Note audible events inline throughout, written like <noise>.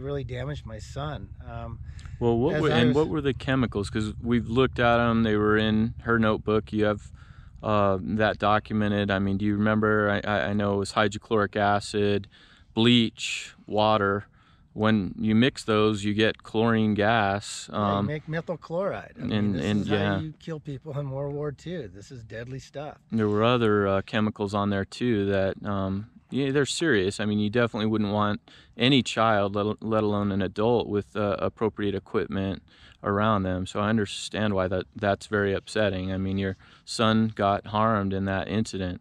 really damaged my son. Um, well, what were, and was, what were the chemicals? Because we've looked at them; they were in her notebook. You have uh, that documented. I mean, do you remember? I, I know it was hydrochloric acid, bleach, water. When you mix those, you get chlorine gas. Um, you make methyl chloride. I mean, and, this and is yeah, how you kill people in World War II. This is deadly stuff. There were other uh, chemicals on there too that um, yeah, they're serious. I mean, you definitely wouldn't want any child, let, let alone an adult, with uh, appropriate equipment around them. So I understand why that that's very upsetting. I mean, your son got harmed in that incident.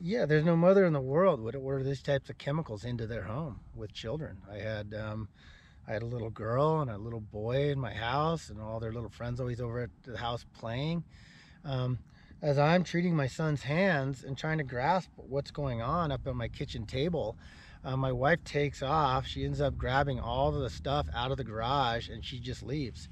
Yeah, there's no mother in the world would order these types of chemicals into their home with children. I had um, I had a little girl and a little boy in my house, and all their little friends always over at the house playing. Um, as I'm treating my son's hands and trying to grasp what's going on up at my kitchen table, uh, my wife takes off. She ends up grabbing all the stuff out of the garage and she just leaves.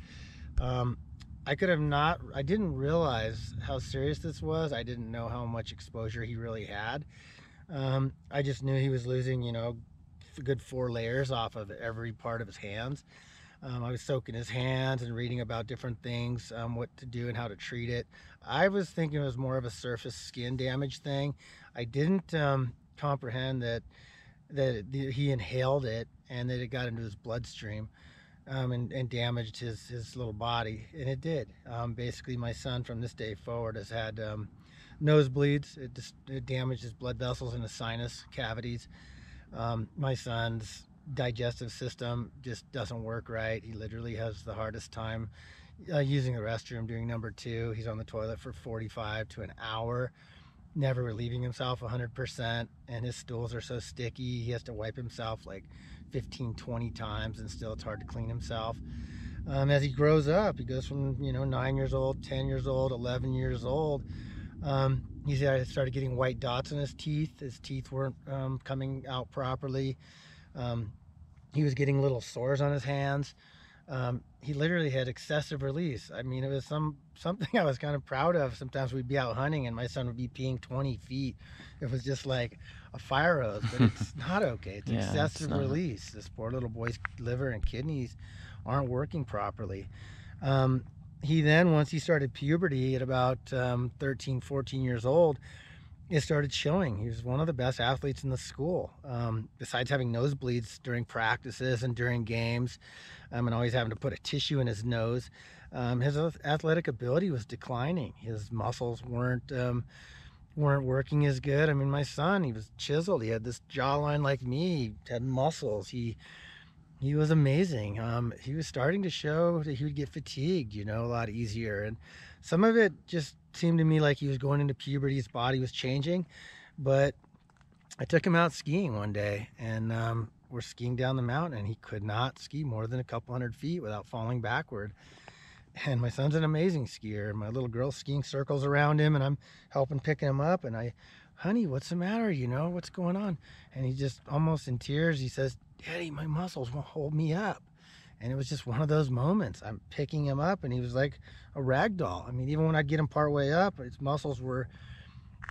Um, I could have not, I didn't realize how serious this was. I didn't know how much exposure he really had. Um, I just knew he was losing, you know, good four layers off of every part of his hands. Um, I was soaking his hands and reading about different things, um, what to do and how to treat it. I was thinking it was more of a surface skin damage thing. I didn't um, comprehend that that he inhaled it and that it got into his bloodstream um, and, and, damaged his, his little body. And it did. Um, basically, my son from this day forward has had um, nosebleeds. It, just, it damaged his blood vessels and his sinus cavities. my son's digestive system just doesn't work right. He literally has the hardest time uh, using the restroom doing number two. He's on the toilet for 45 to an hour, never relieving himself 100%. And his stools are so sticky, he has to wipe himself like 15, 20 times, and still it's hard to clean himself. Um, as he grows up, he goes from, you know, nine years old, 10 years old, 11 years old. Um, he started getting white dots in his teeth. His teeth weren't um, coming out properly. Um, he was getting little sores on his hands. Um, he literally had excessive release. I mean, it was some something <laughs> I was kind of proud of. Sometimes we'd be out hunting and my son would be peeing 20 feet. It was just like a fire hose, but it's <laughs> not okay. It's yeah, excessive it's release. This poor little boy's liver and kidneys aren't working properly. Um, he then, once he started puberty at about um, 13, 14 years old, it started showing. He was one of the best athletes in the school. Um, besides having nosebleeds during practices and during games, um, and always having to put a tissue in his nose, um, his athletic ability was declining. His muscles weren't um, weren't working as good. I mean, my son, he was chiseled. He had this jawline like me. He had muscles. He he was amazing. Um, he was starting to show that he would get fatigued, you know, a lot easier. And some of it just seemed to me like he was going into puberty. His body was changing. But I took him out skiing one day and um, we're skiing down the mountain and he could not ski more than a couple hundred feet without falling backward. And my son's an amazing skier. My little girl's skiing circles around him and I'm helping picking him up. And I, honey, what's the matter? You know, what's going on? And he just almost in tears, he says, Daddy, my muscles won't hold me up. And it was just one of those moments. I'm picking him up and he was like a rag doll. I mean, even when I'd get him part way up, his muscles were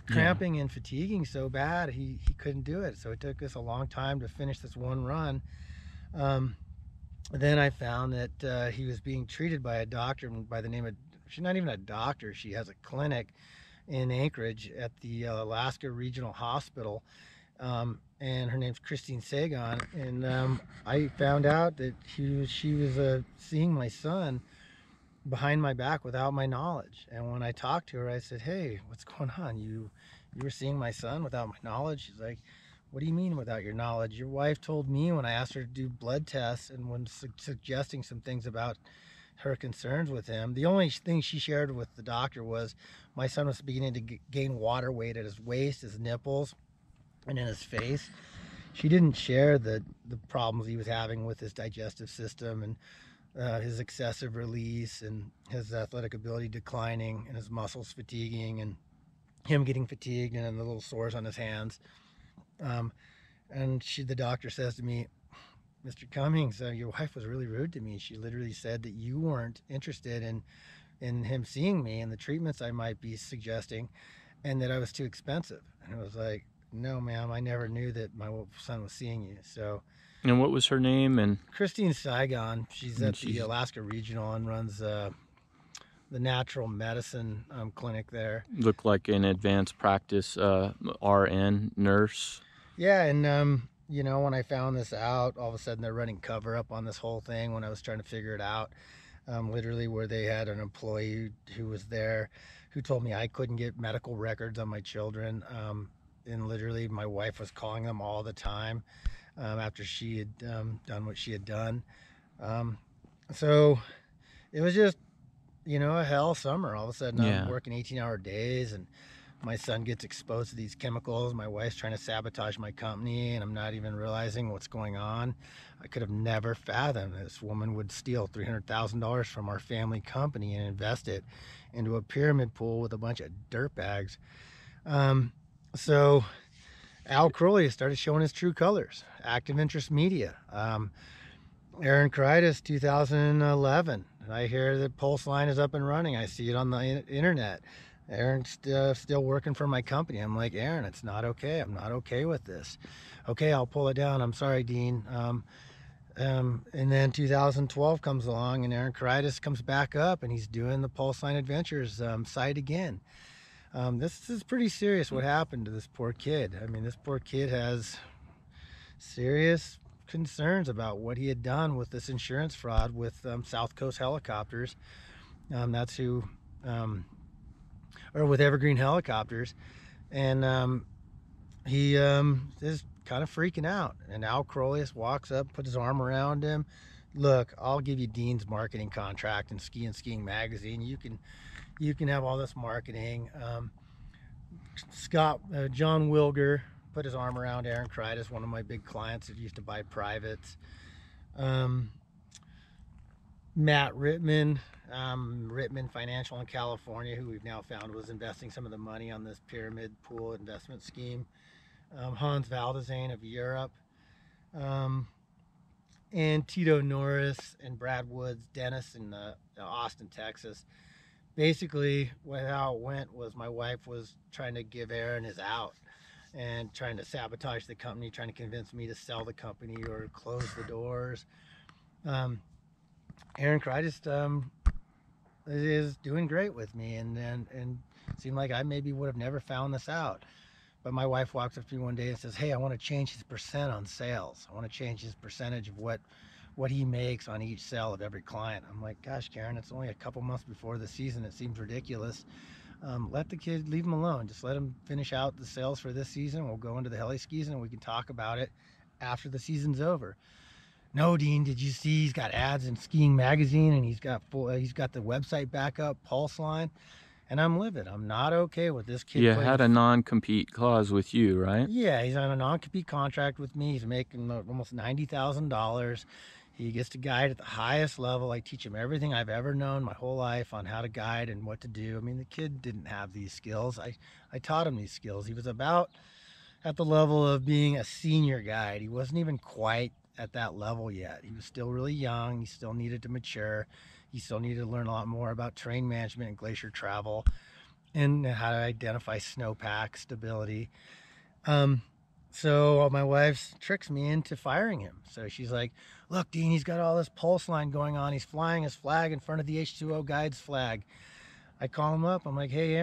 cramping yeah. and fatiguing so bad he, he couldn't do it. So it took us a long time to finish this one run. Um, then I found that uh, he was being treated by a doctor by the name of, she's not even a doctor, she has a clinic in Anchorage at the uh, Alaska Regional Hospital. Um, and her name's Christine Sagan. And um, I found out that she was, she was uh, seeing my son behind my back without my knowledge. And when I talked to her, I said, "Hey, what's going on? You you were seeing my son without my knowledge?" She's like, "What do you mean without your knowledge? Your wife told me when I asked her to do blood tests and when su suggesting some things about." Her concerns with him. The only thing she shared with the doctor was my son was beginning to gain water weight at his waist, his nipples, and in his face. She didn't share the, the problems he was having with his digestive system and uh, his excessive release and his athletic ability declining and his muscles fatiguing and him getting fatigued and the little sores on his hands. Um, and she, the doctor says to me, Mr. Cummings, uh, your wife was really rude to me. She literally said that you weren't interested in in him seeing me and the treatments I might be suggesting, and that I was too expensive. And it was like, no, ma'am, I never knew that my son was seeing you. So, And what was her name? And Christine Saigon, she's at she's- the Alaska Regional and runs uh, the natural medicine um, clinic there. looked like an advanced practice uh, RN nurse. Yeah, and um, you know, when I found this out, all of a sudden they're running cover up on this whole thing when I was trying to figure it out. Um, literally, where they had an employee who was there who told me I couldn't get medical records on my children. Um, and literally, my wife was calling them all the time um, after she had um, done what she had done. Um, so it was just, you know, a hell summer. All of a sudden, Yeah. I'm working 18 hour days and my son gets exposed to these chemicals. My wife's trying to sabotage my company, and I'm not even realizing what's going on. I could have never fathomed this woman would steal $300,000 from our family company and invest it into a pyramid pool with a bunch of dirtbags. Um, so Al Crowley started showing his true colors. Active Interest Media. Um, Aaron Karitis, 2011. I hear that Pulseline is up and running. I see it on the internet. Aaron's uh, still working for my company. I'm like, Aaron, it's not okay. I'm not okay with this. Okay, I'll pull it down. I'm sorry, Dean. Um, um, and then 2012 comes along, and Aaron Karitis comes back up, and he's doing the Pulseline Adventures um, site again. Um, this is pretty serious. What happened to this poor kid? I mean, this poor kid has serious concerns about what he had done with this insurance fraud with um, South Coast Helicopters. Um, that's who, um, or with Evergreen Helicopters, and um, he um, is kind of freaking out. And Al Crolius walks up, puts his arm around him. Look, I'll give you Dean's marketing contract and Ski and Skiing magazine. You can, you can have all this marketing. Um, Scott, uh, John Wilger, put his arm around Aaron Karitis, one of my big clients that used to buy privates. Um, Matt Rittman, um, Rittman Financial in California, who we've now found was investing some of the money on this pyramid pool investment scheme. Um, Hans Valdezane of Europe. Um, and Tito Norris and Brad Woods, Dennis in uh, Austin, Texas. Basically, how it went was my wife was trying to give Aaron his out and trying to sabotage the company, trying to convince me to sell the company or close the doors. Um, Aaron Karitis um, is doing great with me, and and and seemed like I maybe would have never found this out. But my wife walks up to me one day and says, "Hey, I want to change his percent on sales. I want to change his percentage of what what he makes on each sale of every client." I'm like, "Gosh, Karen, it's only a couple months before the season. It seems ridiculous." um, let the kid leave him alone. Just let him finish out the sales for this season. We'll go into the heli skis and we can talk about it after the season's over. No, Dean, did you see he's got ads in Skiing Magazine and he's got full, uh, he's got the website back up, Pulseline, and I'm livid. I'm not okay with this kid. yeah had a non-compete clause with you, right? yeah, he's on a non-compete contract with me. He's making almost ninety thousand dollars. He gets to guide at the highest level. I teach him everything I've ever known my whole life on how to guide and what to do. I mean, the kid didn't have these skills. I, I taught him these skills. He was about at the level of being a senior guide. He wasn't even quite at that level yet. He was still really young. He still needed to mature. He still needed to learn a lot more about terrain management and glacier travel and how to identify snowpack stability. Um, so my wife tricks me into firing him. So she's like, "Look, Dean, he's got all this pulse line going on. He's flying his flag in front of the H2O guides flag." I call him up. I'm like, "Hey,